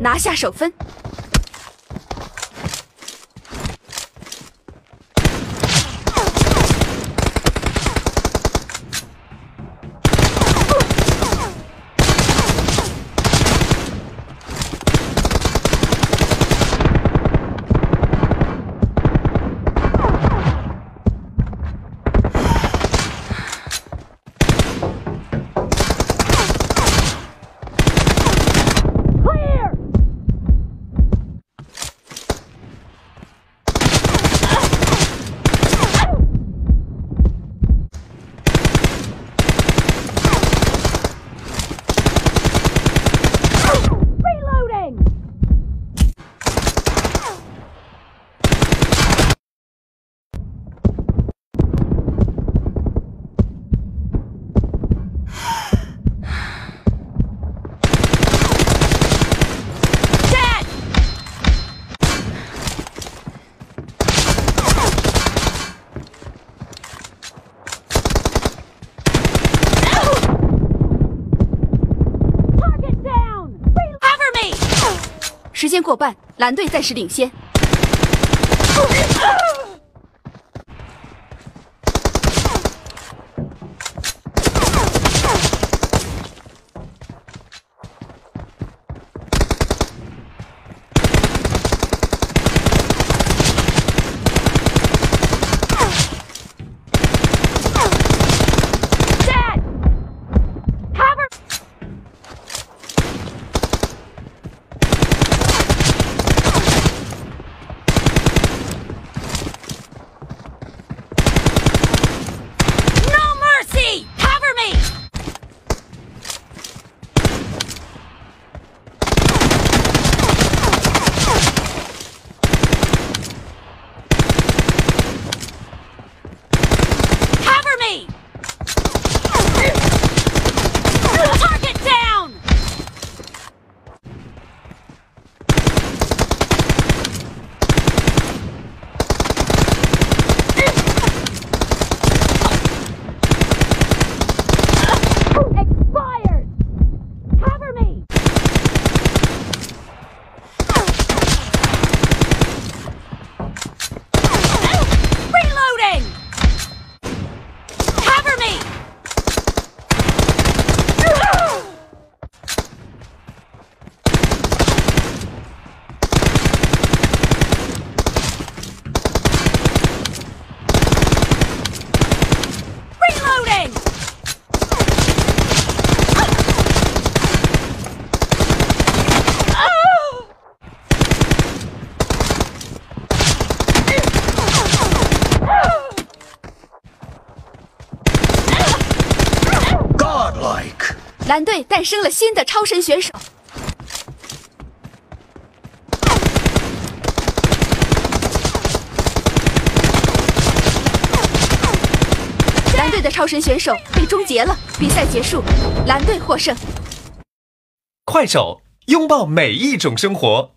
拿下首分。时间过半，蓝队暂时领先。蓝队诞生了新的超神选手。蓝队的超神选手被终结了，比赛结束，蓝队获胜。快手，拥抱每一种生活。